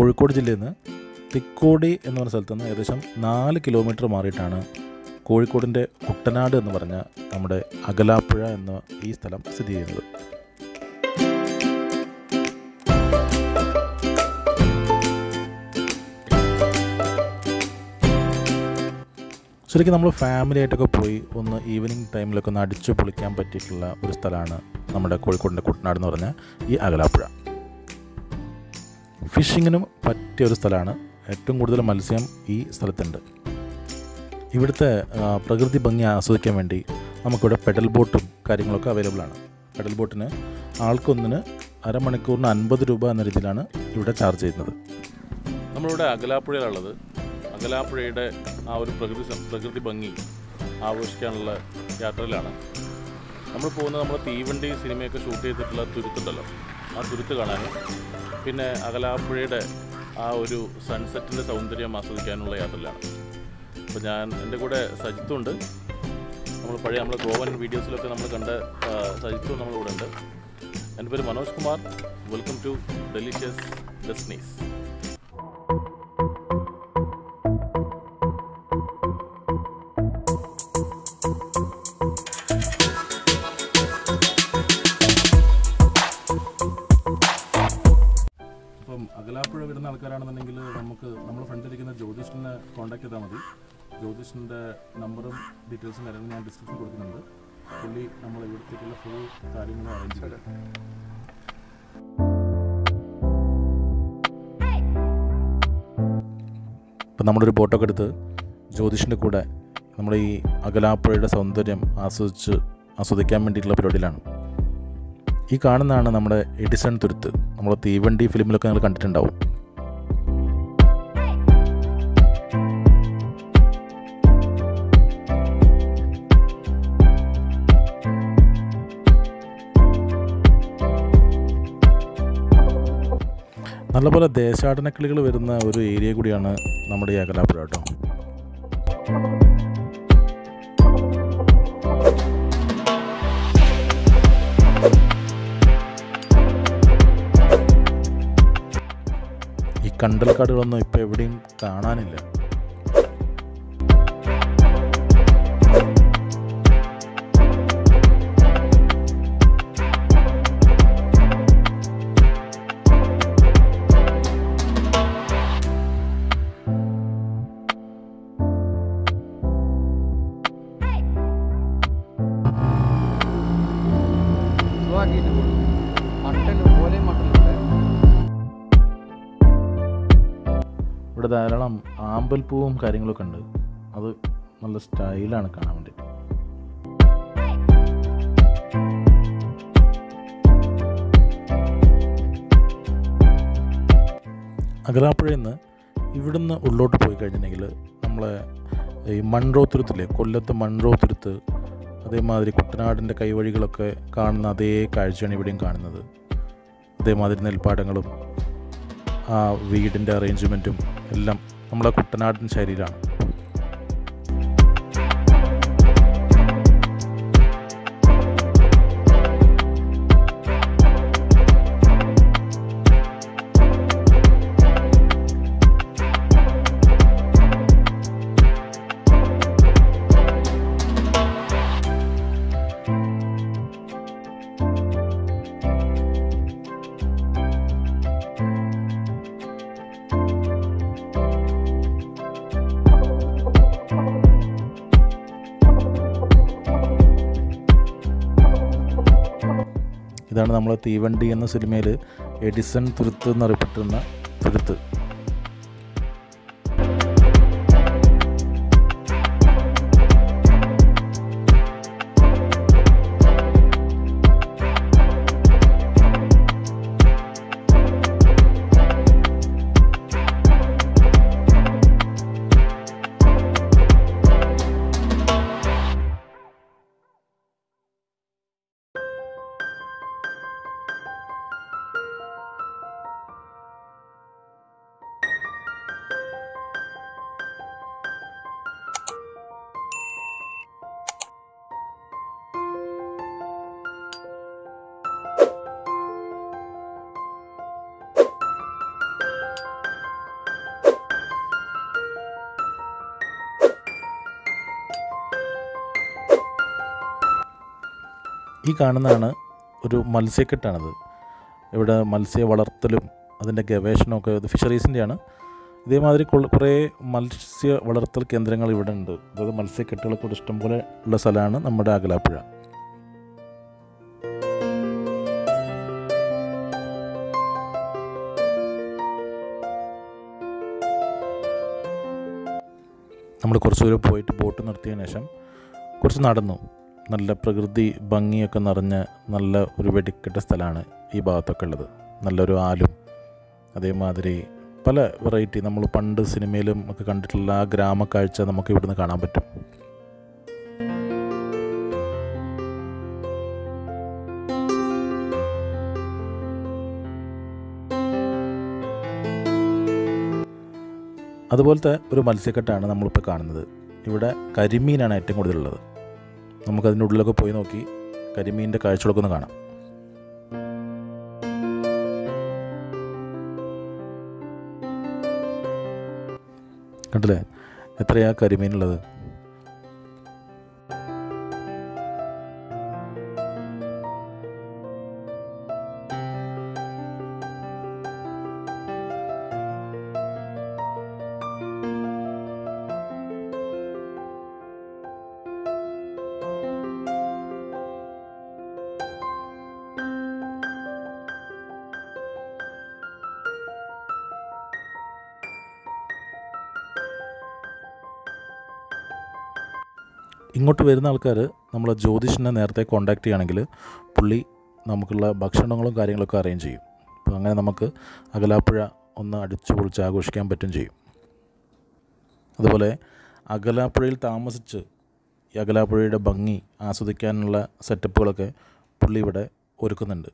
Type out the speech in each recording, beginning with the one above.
കോഴിക്കോട് ജില്ലയിൽ നിന്ന് തിക്കോടി എന്ന് പറഞ്ഞ സ്ഥലത്ത് നിന്ന് ഏകദേശം നാല് കിലോമീറ്റർ മാറിയിട്ടാണ് കോഴിക്കോടിന്റെ കുട്ടനാട് എന്ന് പറഞ്ഞ നമ്മുടെ അകലാപ്പുഴ എന്ന ഈ സ്ഥലം സ്ഥിതി ചെയ്യുന്നത്. ശരിക്കും നമ്മൾ ഫാമിലി ആയിട്ടൊക്കെ പോയി ഒന്ന് ഈവനിങ് ടൈമിലൊക്കെ ഒന്ന് അടിച്ചു പൊളിക്കാൻ പറ്റിയിട്ടുള്ള ഒരു സ്ഥലമാണ് നമ്മുടെ കോഴിക്കോടിന്റെ കുട്ടനാട് എന്ന് പറഞ്ഞ ഈ അകലാപ്പുഴ. ഫിഷിങ്ങിനും പറ്റിയ ഒരു സ്ഥലമാണ്. ഏറ്റവും കൂടുതൽ മത്സ്യം ഈ സ്ഥലത്തുണ്ട്. ഇവിടുത്തെ പ്രകൃതി ഭംഗി ആസ്വദിക്കാൻ വേണ്ടി നമുക്കിവിടെ പെഡൽ ബോട്ടും കാര്യങ്ങളൊക്കെ അവൈലബിൾ ആണ്. പെഡൽ ബോട്ടിന് ആൾക്കൊന്നിന് അരമണിക്കൂറിന് അൻപത് രൂപ എന്ന രീതിയിലാണ് ഇവിടെ ചാർജ് ചെയ്യുന്നത്. നമ്മളിവിടെ അകലാപ്പുഴയിലുള്ളത്. അകലാപ്പുഴയുടെ ആ ഒരു പ്രകൃതി പ്രകൃതി ഭംഗി ആഘോഷിക്കാനുള്ള യാത്രയിലാണ്. നമ്മൾ പോകുന്നത് നമ്മുടെ തീവണ്ടി സിനിമയൊക്കെ ഷൂട്ട് ചെയ്തിട്ടുള്ള തുരുത്തുണ്ടല്ലോ. ആ തുരുത്ത് കാണാനും പിന്നെ അകലാപ്പുഴയുടെ ആ ഒരു സൺസെറ്റിന്റെ സൗന്ദര്യം ആസ്വദിക്കാനുള്ള യാത്രയാണ് അപ്പോൾ ഞാൻ എന്റെ കൂടെ സജിത്തുണ്ട്. നമ്മൾ പഴയ നമ്മൾ ഗോവൻ വീഡിയോസിലൊക്കെ നമ്മൾ കണ്ട സജിത്തും നമ്മുടെ കൂടെ ഉണ്ട്. എന്റെ പേര് Manoj Kumar. Welcome to delicious dishes അപ്പം അകലാപ്പുഴ വരുന്ന ആൾക്കാരാണെന്നുണ്ടെങ്കിൽ നമുക്ക് നമ്മുടെ ഫ്രണ്ടിലിരിക്കുന്ന ജ്യോതിഷിനെ കോൺടാക്ട് ചെയ്താൽ മതി. ജ്യോതിഷിന്റെ നമ്പറും ഡീറ്റെയിൽസും കാര്യങ്ങളും ഞാൻ ഡിസ്ക്രിപ്ഷൻ കൊടുക്കുന്നുണ്ട്. പുള്ളി നമ്മൾ ഇവിടത്തേക്കുള്ള ഫുൾ കാര്യങ്ങളും അറേഞ്ച് ചെയ്യാം ഇപ്പം നമ്മളൊരു ഫോട്ടോ എടുത്ത് ജ്യോതിഷിന്റെ കൂടെ നമ്മൾ ഈ അകലാപ്പുഴയുടെ സൗന്ദര്യം ആസ്വദിച്ച് ആസ്വദിക്കാൻ വേണ്ടിയിട്ടുള്ള പരിപാടിയിലാണ്. ഈ കാണുന്നതാണ് നമ്മുടെ എഡിസൺ തുരുത്ത്. നമ്മൾ തീവണ്ടി ഫിലിമിലൊക്കെ നിങ്ങൾ കണ്ടിട്ടുണ്ടാവും. നല്ലപോലെ ദേശാടന കിളികൾ വരുന്ന ഒരു ഏരിയ കൂടിയാണ് നമ്മുടെ ഈ അകലാപ്പുഴ കേട്ടോ. കണ്ടൽക്കാടുകളൊന്നും ഇപ്പോൾ എവിടെയും കാണാനില്ല. ഇവിടെ ധാരാളം ആമ്പൽപ്പൂവും കാര്യങ്ങളൊക്കെ ഉണ്ട്. അത് നല്ല സ്റ്റൈലാണ് കാണാൻ വേണ്ടി. അകലാപ്പുഴയിൽ നിന്ന് ഇവിടുന്ന് ഉള്ളോട്ട് പോയി കഴിഞ്ഞിട്ടുണ്ടെങ്കിൽ നമ്മളെ ഈ മൺറോ തുരുത്തില്ലേ കൊല്ലത്ത് മൺറോ തുരുത്ത് അതേമാതിരി കുട്ടനാടിന്റെ കൈവഴികളൊക്കെ കാണുന്ന അതേ കാഴ്ചയാണ് ഇവിടെയും കാണുന്നത്. അതേമാതിരി നെൽപ്പാടങ്ങളും വീടിന്റെ അറേഞ്ച്മെന്റും എല്ലാം നമ്മളെ കുട്ടനാടൻ ശൈലിയിലാണ്. ഇതാണ് നമ്മൾ തീവണ്ടി എന്ന സിനിമയിൽ എഡിസൺ തുരുത്ത് എന്നറിയപ്പെട്ടിരുന്ന തുരുത്ത്. ഈ കാണുന്നതാണ് ഒരു മത്സ്യക്കെട്ടാണിത്. ഇവിടെ മത്സ്യ വളർത്തലും അതിന്റെ ഗവേഷണമൊക്കെ ഇത് ഫിഷറീസിന്റെയാണ്. ഇതേമാതിരി കുറേ മത്സ്യ വളർത്തൽ കേന്ദ്രങ്ങൾ ഇവിടെ ഉണ്ട് അതായത് മത്സ്യക്കെട്ടുകളൊക്കെ ഒരു ഇഷ്ടംപോലെ ഉള്ള സ്ഥലമാണ് നമ്മുടെ അകലാപ്പുഴ. നമ്മൾ കുറച്ച് ദൂരം പോയിട്ട് ബോട്ട് നിർത്തിയതിന് ശേഷം കുറച്ച് നടന്നു. നല്ല പ്രകൃതി ഭംഗിയൊക്കെ നിറഞ്ഞ നല്ല ഒരു വെടിക്കെട്ട സ്ഥലമാണ് ഈ ഭാഗത്തൊക്കെ ഉള്ളത്. നല്ലൊരു ആലും അതേമാതിരി പല വെറൈറ്റി നമ്മൾ പണ്ട് സിനിമയിലും ഒക്കെ കണ്ടിട്ടുള്ള ആ ഗ്രാമക്കാഴ്ച നമുക്ക് ഇവിടുന്ന് കാണാൻ പറ്റും. അതുപോലത്തെ ഒരു മത്സ്യക്കെട്ടാണ് നമ്മളിപ്പോൾ കാണുന്നത്. ഇവിടെ കരിമീനാണ് ഏറ്റവും കൂടുതലുള്ളത്. നമുക്കതിന്റെ ഉള്ളിലൊക്കെ പോയി നോക്കി കരിമീനിന്റെ കാഴ്ചകളൊക്കെ ഒന്ന് കാണാം. കണ്ടില്ലേ? എത്രയാണ് കരിമീനുള്ളത്? ഇങ്ങോട്ട് വരുന്ന ആൾക്കാർ നമ്മളെ ജ്യോതിഷനെ നേരത്തെ കോണ്ടാക്ട് ചെയ്യുകയാണെങ്കിൽ പുള്ളി നമുക്കുള്ള ഭക്ഷണങ്ങളും കാര്യങ്ങളൊക്കെ അറേഞ്ച് ചെയ്യും. അപ്പോൾ അങ്ങനെ നമുക്ക് അകലാപ്പുഴ ഒന്ന് അടിച്ചു പൊളിച്ച് ആഘോഷിക്കാൻ പറ്റും ചെയ്യും. അതുപോലെ അകലാപ്പുഴയിൽ താമസിച്ച് ഈ അകലാപ്പുഴയുടെ ഭംഗി ആസ്വദിക്കാനുള്ള സെറ്റപ്പുകളൊക്കെ പുള്ളി ഇവിടെ ഒരുക്കുന്നുണ്ട്.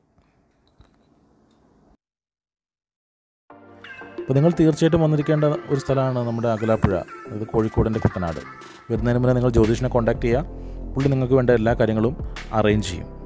അപ്പോൾ നിങ്ങൾ തീർച്ചയായിട്ടും വന്നിരിക്കേണ്ട ഒരു സ്ഥലമാണ് നമ്മുടെ അകലാപ്പുഴ. അതായത് കോഴിക്കോടിന്റെ കുട്ടനാട്. വരുന്നതിന് മുന്നേ നിങ്ങൾ ജ്യോതിഷിനെ കോൺടാക്ട് ചെയ്യുക. പുള്ളി നിങ്ങൾക്ക് വേണ്ട എല്ലാ കാര്യങ്ങളും അറേഞ്ച് ചെയ്യും.